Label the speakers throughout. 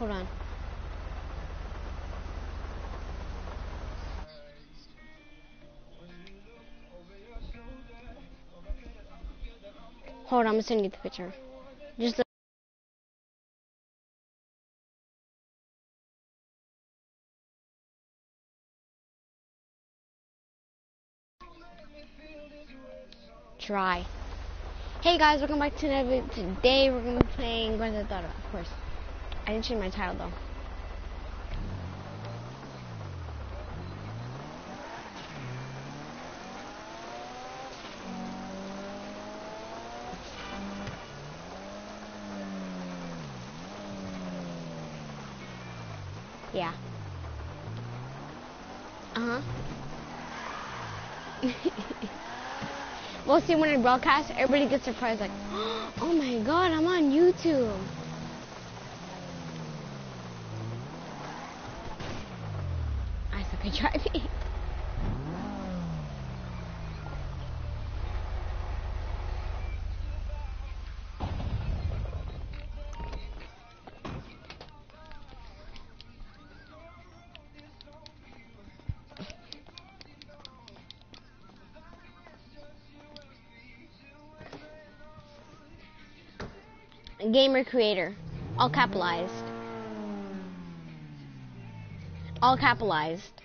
Speaker 1: Hold on. Hold on, I'm gonna send you the picture. Just look. try. Hey guys, welcome back to another. Today we're gonna be playing Grand Theft Auto, of course. I didn't change my title though. Yeah. Uh huh. We'll see when I broadcast, everybody gets surprised like, oh my god, I'm on YouTube. At driving. gamer creator. All capitalized. All capitalized.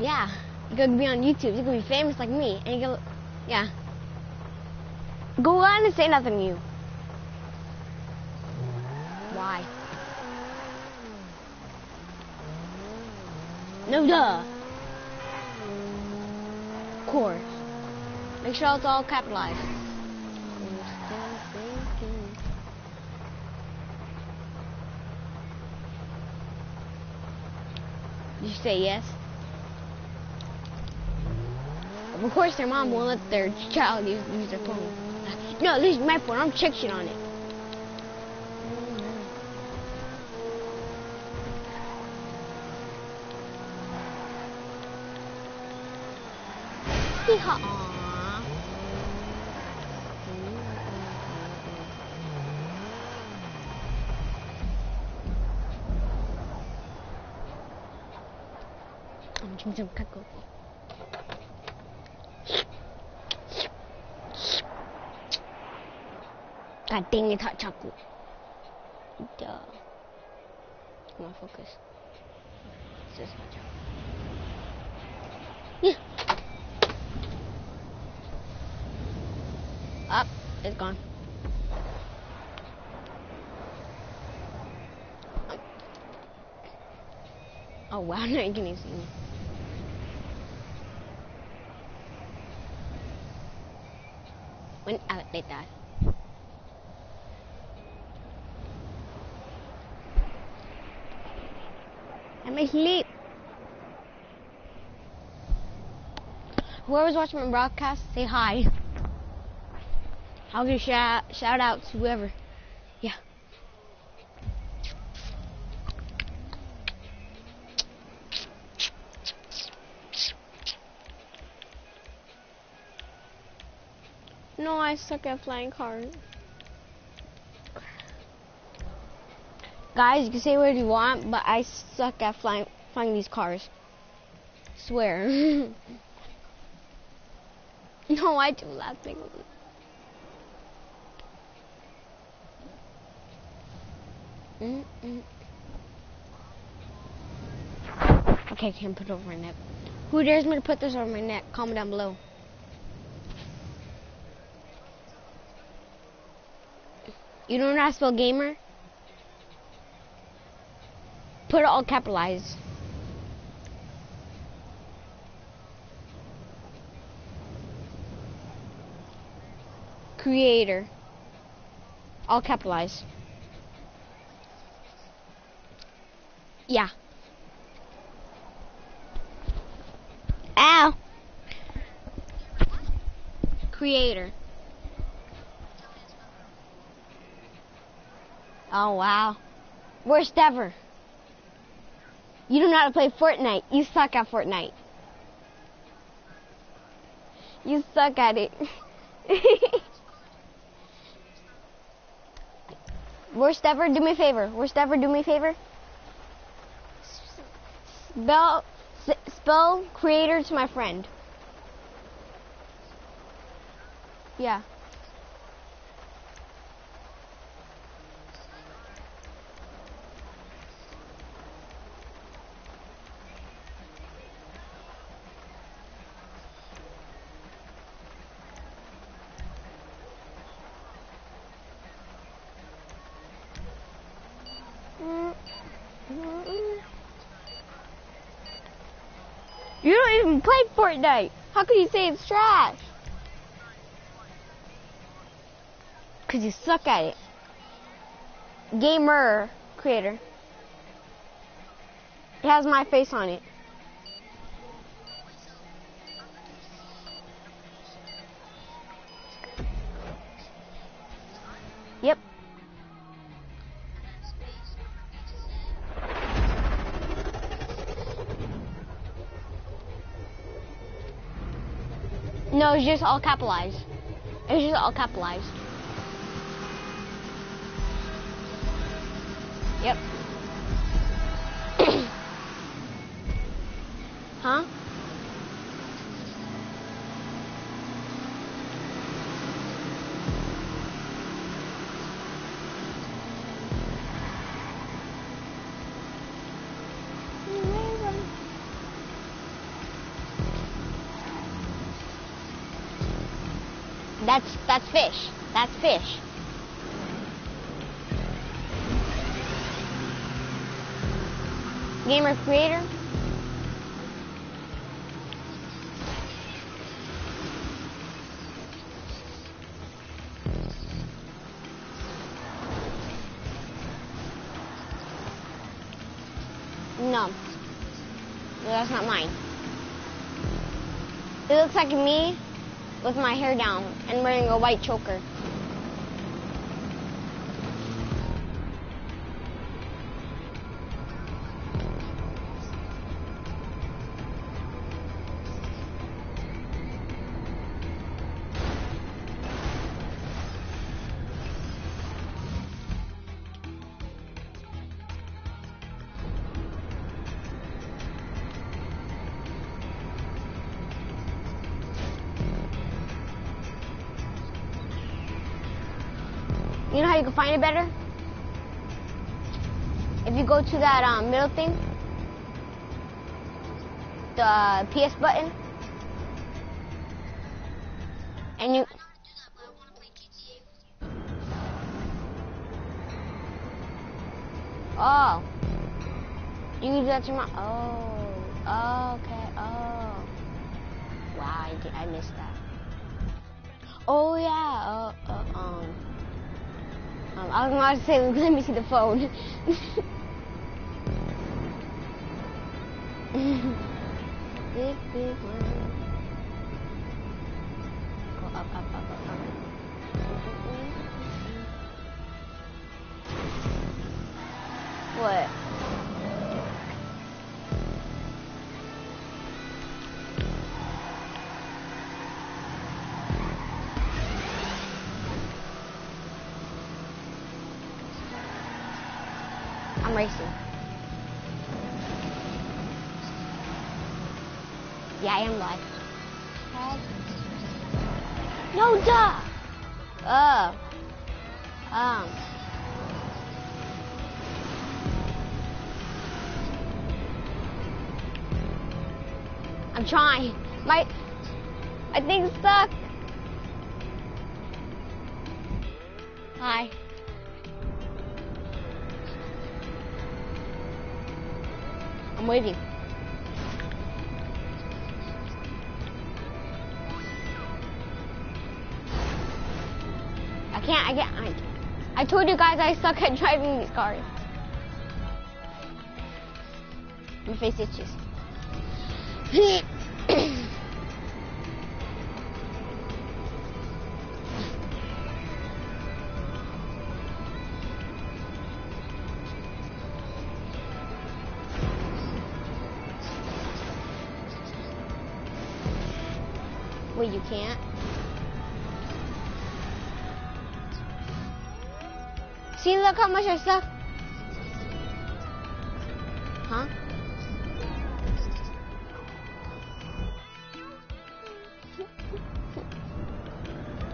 Speaker 1: Yeah, you could be on YouTube. You could be famous like me, and you could, yeah. Go on and say nothing you. Why? No duh. Of course. Make sure it's all capitalized. You say yes? Of course, their mom won't let their child use, use their phone. No, this is my phone. I'm checking on it. Yeehaw. gonna cut. God dang it, hot chocolate. Duh. Come on, focus. This is hot chocolate. Yeah. Up, it's gone. Oh wow, now you can see me. Went out like that. Asleep. Whoever's watching my broadcast, say hi. I'll give shout shout out to whoever. Yeah. No, I suck at flying cars. Guys, you can say what you want, but I suck at flying flying these cars. Swear. no, I do laughing. Mm -mm. Okay, I can't put it over my neck. Who dares me to put this over my neck? Comment down below. You don't know how to spell gamer? Put it all capitalized. Creator. All capitalized. Yeah. Ow. Creator. Oh, wow. Worst ever. You don't know how to play Fortnite. You suck at Fortnite. You suck at it. Worst ever, do me a favor. Worst ever, do me a favor. Spell, spell creator to my friend. Yeah. Even play Fortnite. How could you say it's trash? Cause you suck at it. Gamer creator. It has my face on it. It's just all capitalized. It's just all capitalized. Yep. huh? That's fish. That's fish. Gamer creator. No. No, that's not mine. It looks like me with my hair down and wearing a white choker. You know how you can find it better? If you go to that um, middle thing, the PS button, and you. Oh. You can do that to my. Oh. Oh, okay. Oh. Wow, I, did, I missed that. Oh, yeah. Uh, uh, um. Um, I was about to say, let me see the phone. I am live. No, duh! Uh. Um. I'm trying. My, my thing's stuck. Hi. I'm waiting. Told you guys I suck at driving these cars. My face itches. Wait, you can't? See, look how much I suck. Huh?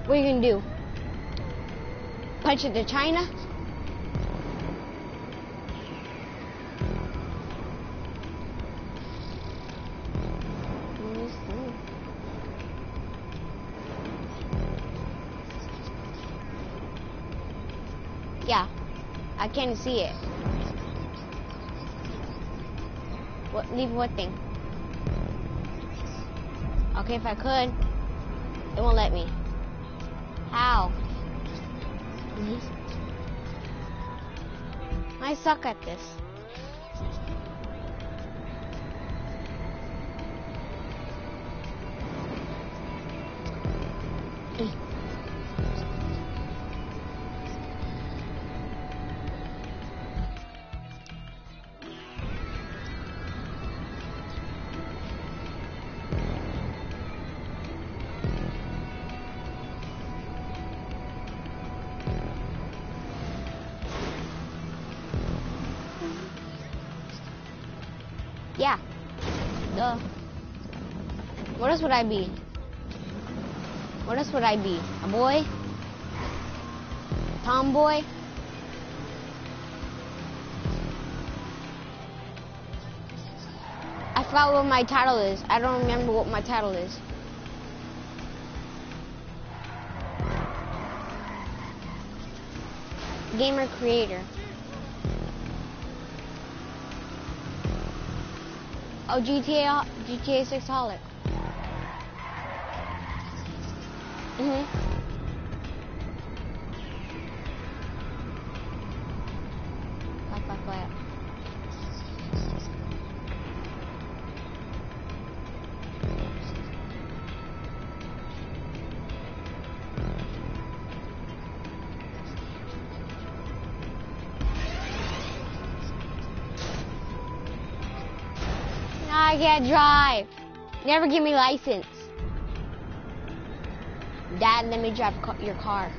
Speaker 1: What are you gonna do? Punch it to China? Yeah, I can't see it. What? Leave what thing? Okay, if I could, it won't let me. How? Mm-hmm. I suck at this. Yeah. Duh. What else would I be? What else would I be? A boy? Tomboy? I forgot what my title is. I don't remember what my title is. Gamer creator. Oh, GTA, GTA 6 Holic. Mhm. I drive. Never give me license. Dad, let me drive your car.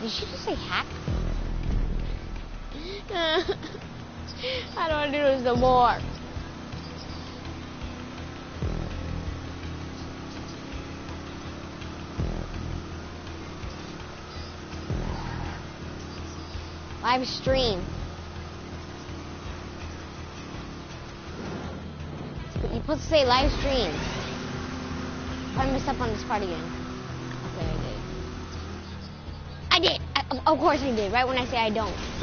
Speaker 1: Did she just say hack? I don't want to this no more. Live stream. You're supposed to say live stream. I messed up on this part again. Okay, I did. I did. I, of course I did. Right when I say I don't.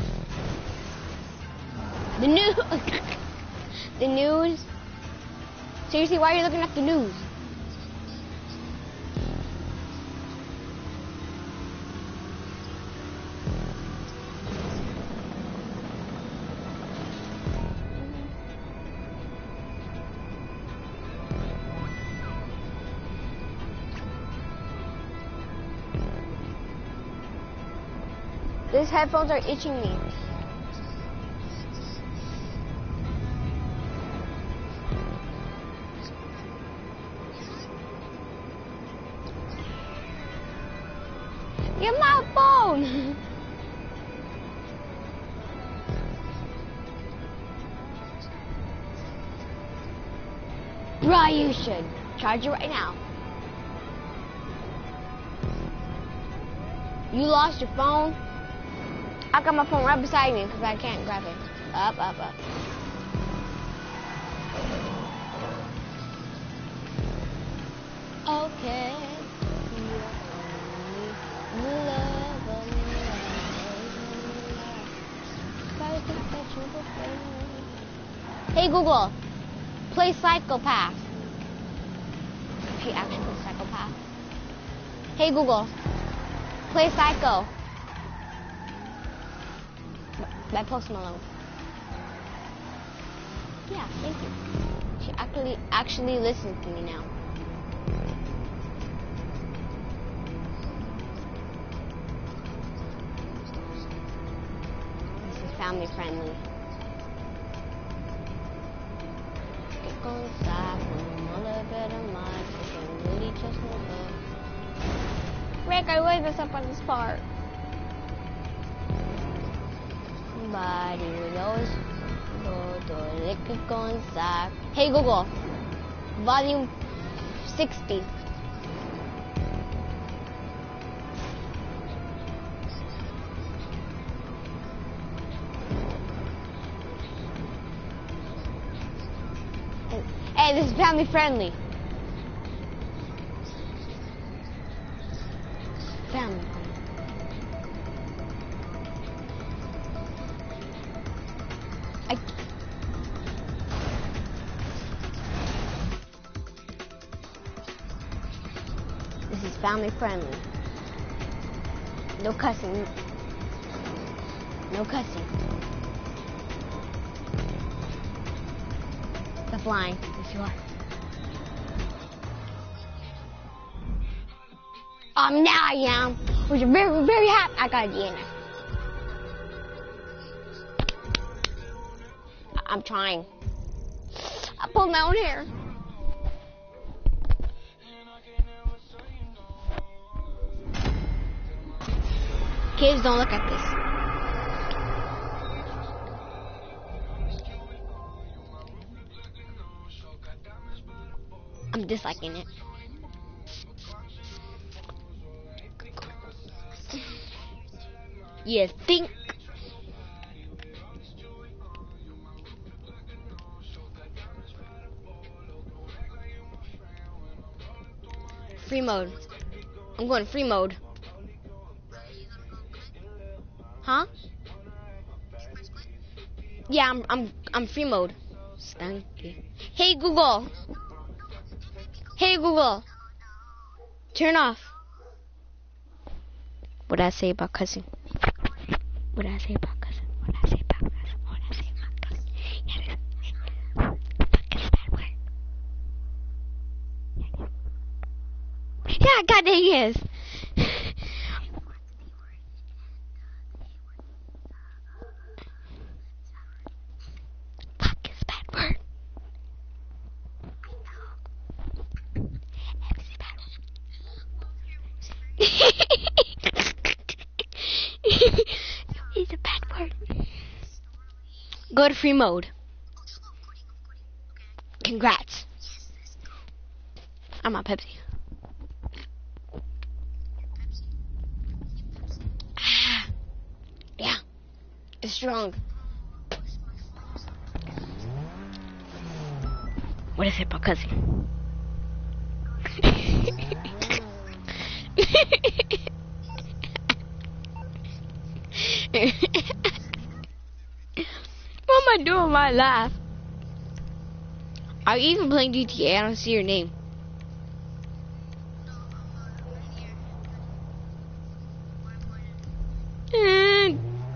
Speaker 1: The news. the news. Seriously, why are you looking at the news? These headphones are itching me. Get my phone! Bruh, you should. Charge it right now. You lost your phone? I got my phone right beside me because I can't grab it. Up, up, up. Okay. Hey Google, play Psychopath. She actually plays Psychopath. Hey Google, play Psycho by Post Malone. Yeah, thank you. She actually actually listen to me now. This is family friendly. Get going inside, a little bit of mud, can really just move up. Rick, I wake us up on this part. Somebody knows the liquor going inside. Hey Google, volume 60. Family friendly. Family. I This is family friendly. No cussing. No cussing. The flying, if you are. Um, now I am. Which is very, very happy. I got a DNA. I'm trying. I pulled my own hair. Kids, don't look at this. I'm disliking it. You think? Free mode. I'm going free mode. Huh? Yeah, I'm I'm I'm free mode. Stanky. Hey Google. Hey Google. Turn off. What I say about cussing? Did I say? What did I say? What did I say cussing? Yeah, this- fuck is? Yeah, God dang yes. Fuck is that word? F is a bad word. it's a bad word. Go to free mode. Congrats. I'm on Pepsi. Ah, yeah, it's strong. What is it about cousin? am I doing my life? Are you even playing GTA? I don't see your name.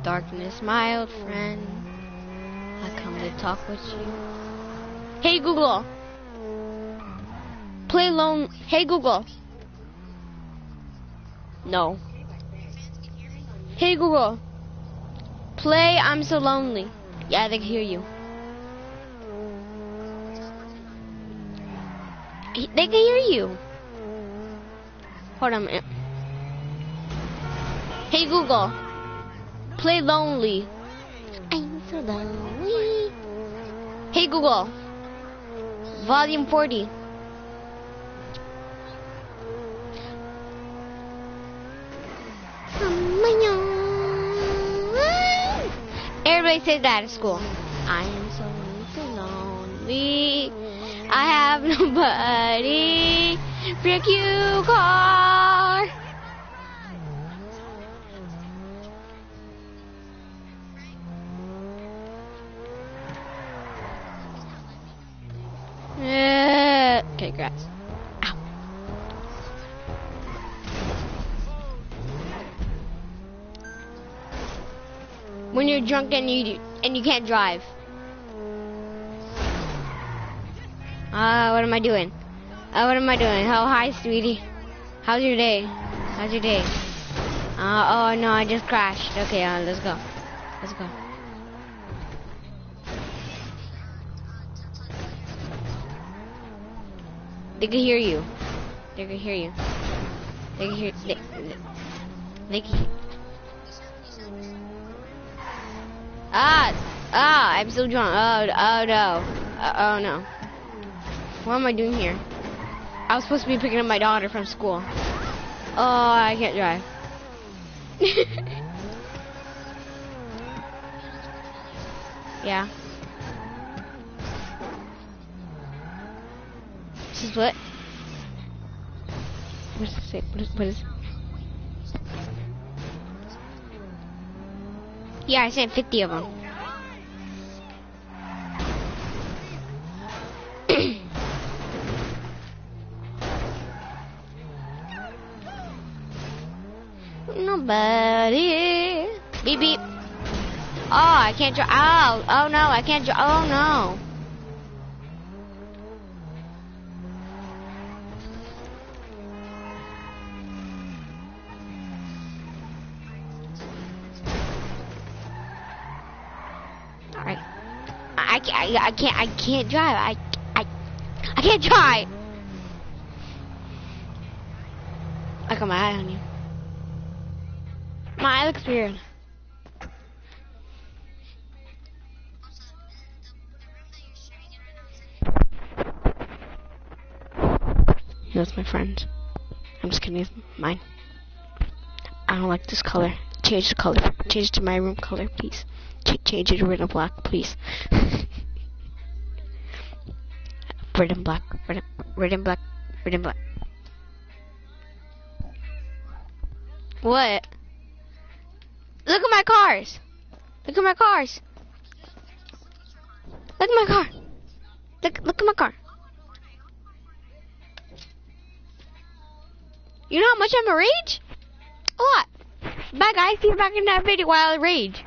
Speaker 1: Darkness, my old friend. I come to talk with you. Hey Google. Play lone. Hey Google. No. Hey Google. Play I'm so lonely. Yeah, they can hear you. He- They can hear you. Hold on a minute. Hey Google. Play lonely. I'm so lonely. Hey Google. Volume 40. Everybody says that at school. I am so, lonely. I have nobody. Brick you car. Uh, okay, congrats. You're drunk and you and you can't drive. Uh, what am I doing? Uh, what am I doing? Oh, hi, sweetie. How's your day? How's your day? Uh, oh no, I just crashed. Okay, uh, let's go. Let's go. They can hear you. They can hear you. They can hear. They, they can. Ah, ah! I'm so drunk. Oh, oh no. Uh, oh no. What am I doing here? I was supposed to be picking up my daughter from school. Oh, I can't drive. yeah. This is what? What is, what is Yeah, I sent 50 of them. Nobody. Beep beep. Oh, I can't draw. Oh, oh no, I can't draw. Oh no. I, I, can't, I can't, drive. I, I, I can't drive. I got my eye on you. My eye looks weird. That's my friend. I'm just kidding. It's mine. I don't like this color. Change the color. Change to my room color, please. Ch change it to red and black, please. red and black. Red, red and black. Red and black. What? Look at my cars. Look at my cars. Look at my car. Look, look at my car. You know how much I'm a rage? A lot. Bye guys, see you back in that video while I rage.